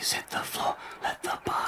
hit the floor. Let the body.